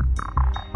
you